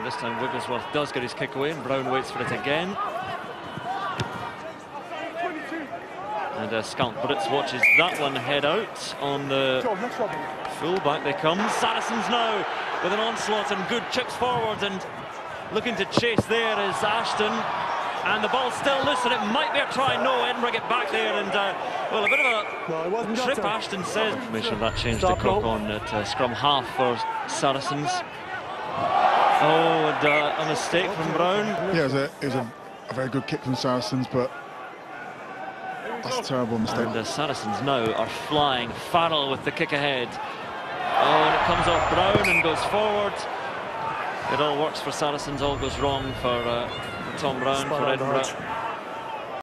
And this time Wigglesworth does get his kick away and Brown waits for it again. And uh, Schalk Brits watches that one head out on the full back they come. Saracens now with an onslaught and good chips forward and looking to chase there is Ashton. And the ball's still loose and it might be a try. No, Edinburgh get back there and, uh, well, a bit of a no, trip, Ashton says. Information that changed Stop the clock on at uh, scrum half for Saracens. Oh, and uh, a mistake from Brown. Yeah, it was, a, it was a, a very good kick from Saracens, but that's a terrible mistake. And the Saracens now are flying. Farrell with the kick ahead. Oh, and it comes off Brown and goes forward. It all works for Saracens, all goes wrong for, uh, for Tom Brown, for Edinburgh.